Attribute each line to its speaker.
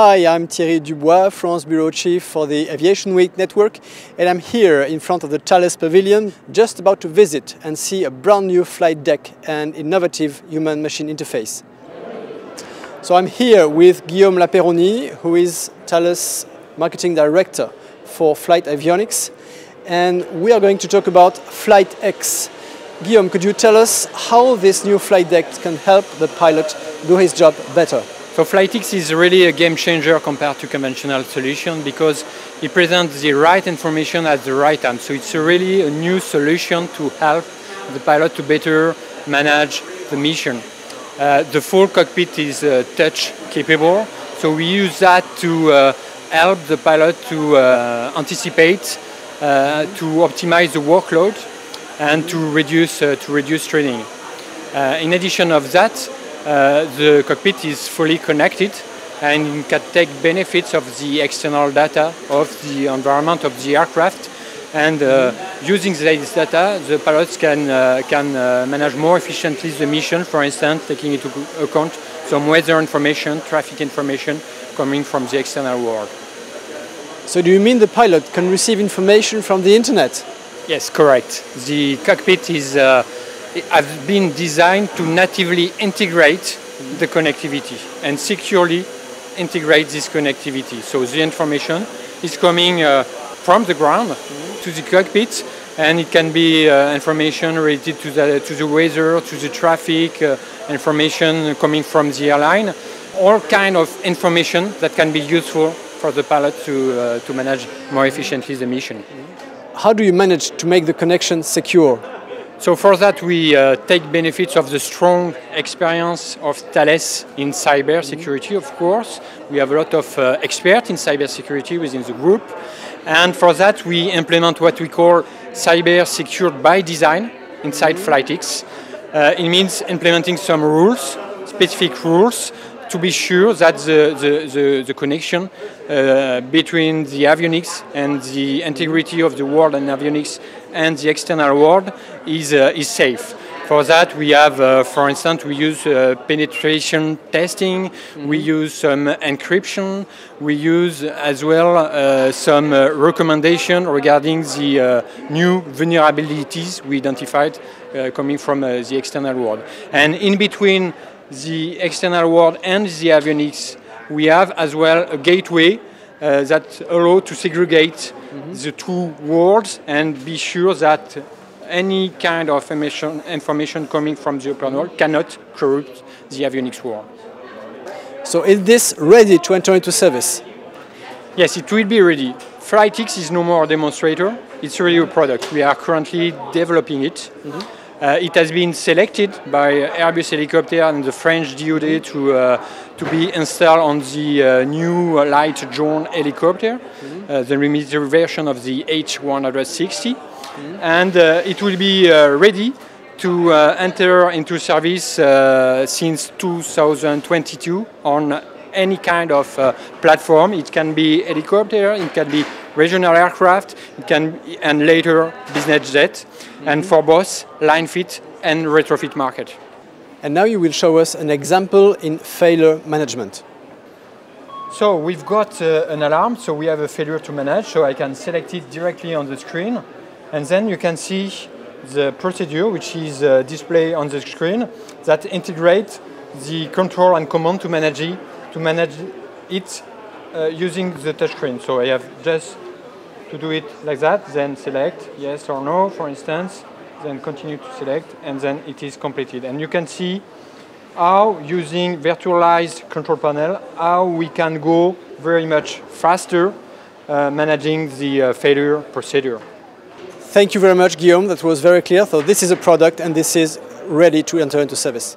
Speaker 1: Hi, I'm Thierry Dubois, France Bureau Chief for the Aviation Week Network, and I'm here in front of the Thales Pavilion, just about to visit and see a brand new flight deck and innovative human-machine interface. So I'm here with Guillaume Lapeyronie, who is Thales Marketing Director for Flight Avionics, and we are going to talk about FlytX. Guillaume, could you tell us how this new flight deck can help the pilot do his job better?
Speaker 2: So FlytX is really a game changer compared to conventional solution because it presents the right information at the right time. So it's really a new solution to help the pilot to better manage the mission. Uh, the full cockpit is uh, touch capable, so we use that to uh, help the pilot to uh, anticipate, uh, to optimize the workload, and to reduce uh, to reduce training. in addition of that, the cockpit is fully connected and can take benefits of the external data of the environment of the aircraft and uh, using this data the pilots can, uh, can uh, manage more efficiently the mission for instance taking into account some weather information, traffic information coming from the external world.
Speaker 1: So do you mean the pilot can receive information from the internet?
Speaker 2: Yes, correct. The cockpit is uh, have been designed to natively integrate the connectivity and securely integrate this connectivity. So the information is coming uh, from the ground to the cockpit and it can be uh, information related to the, to the weather, to the traffic, uh, information coming from the airline, all kind of information that can be useful for the pilot to, uh, to manage more efficiently the mission.
Speaker 1: How do you manage to make the connection secure?
Speaker 2: So for that, we uh, take benefits of the strong experience of Thales in cyber security, of course. We have a lot of uh, experts in cyber security within the group. And for that, we implement what we call cyber secured by design inside mm-hmm. FlytX. Uh, it means implementing some rules, specific rules, to be sure that the, the, the, the connection uh, between the avionics and the integrity of the world and avionics and the external world is, uh, is safe. For that, we have, uh, for instance, we use uh, penetration testing, mm -hmm. we use some encryption, we use as well uh, some uh, recommendation regarding the uh, new vulnerabilities we identified uh, coming from the external world. And in between the external world and the avionics, we have as well a gateway that allow to segregate mm -hmm. the two worlds and be sure that any kind of information, information coming from the open world cannot corrupt the avionics world.
Speaker 1: So is this ready to enter into service?
Speaker 2: Yes, it will be ready. FlytX is no more a demonstrator, it's really a product. We are currently developing it. Mm -hmm. Uh, it has been selected by Airbus Helicopter and the French DoD to, uh, to be installed on the uh, new light drone helicopter, mm -hmm. the military version of the H160 and uh, it will be uh, ready to enter into service since 2022 on any kind of platform. It can be helicopter, it can be regional aircraft, it can and later business jet, mm -hmm. and for both line fit and retrofit market.
Speaker 1: And now you will show us an example in failure management.
Speaker 2: So we've got uh, an alarm, so we have a failure to manage, so I can select it directly on the screen. And then you can see the procedure which is uh, displayed on the screen that integrate the control and command to manage it, to manage it uh, using the touchscreen. So I have just to do it like that, then select yes or no, for instance, then continue to select, and then it is completed. And you can see how using virtualized control panel, how we can go very much faster uh, managing the uh, failure procedure.
Speaker 1: Thank you very much, Guillaume. That was very clear. So this is a product and this is ready to enter into service.